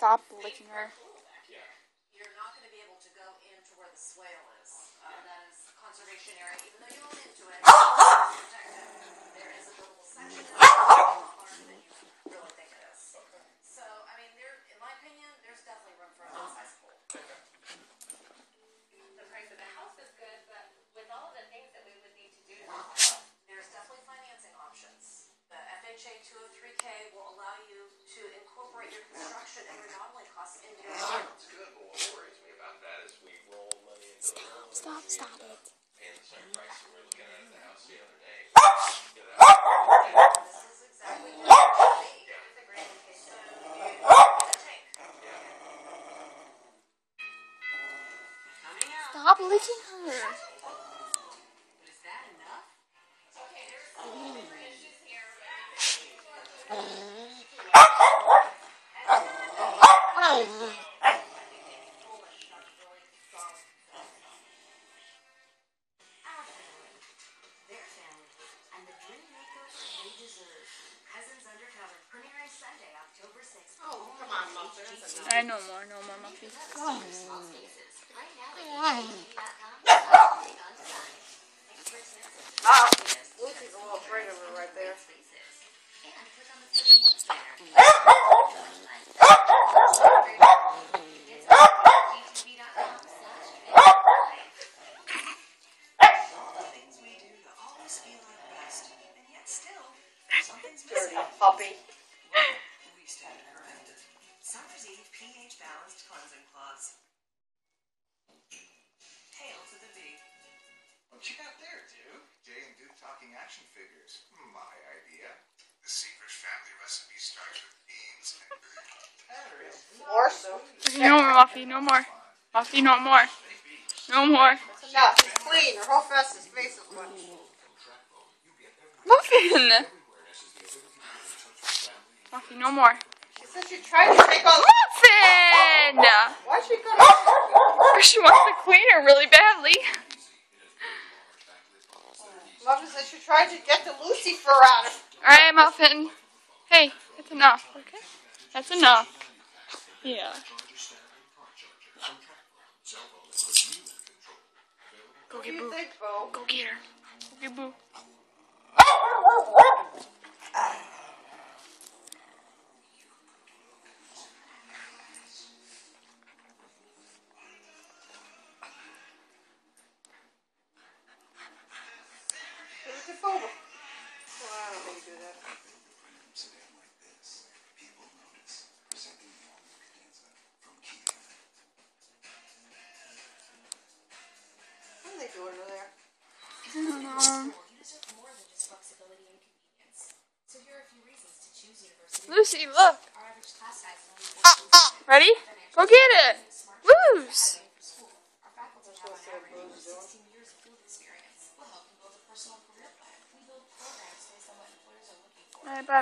Stop licking her. You're not going to be able to go into where the swale is. Uh, that is conservation area, even though you own into it. there is a buildable section in it larger than you really think it is. So, I mean, there, in my opinion, there's definitely room for a nice pool. The price of the house is good, but with all of the things that we would need to do to There's definitely financing options. The FHA 203K will allow you to incorporate your construction and remodeling costs into your loan. It's good, but what worries me about that is we roll money into the building. Stop, stop it. Paying the same price that we were looking at the house the other day. Get out. This is exactly what it's a great location. The tank. Coming out. Stop licking her. I no more, no more Muffy. Small spaces. Dirty puppy. We stand corrected. Summer's Eve pH balanced cleansing cloths. Hail to the V. What you got there, Duke? Jay and Duke talking action figures. My idea. The Seekers family recipe starts with beans and. More so. No more Muffy, no more. Muffy, no more. No more. It's enough. It's clean. Her whole face, his face is wet. Muffin! Muffy, no more. She said she tried to take all. Muffin! Why'd she go to She wants to clean her really badly. Muffin said she tried to get the Lucy fur out of Alright, Muffin. Hey, that's enough, okay? That's enough. Yeah. Go get Boo. think, Go get her. Go get Boo. University. Lucy, look. Is only Ready? Go get it. Lose. for school. Our faculty have on average over 16 years of field experience. We'll help you build a personal career plan. We build programs based on what employers are looking for. Alright, bye.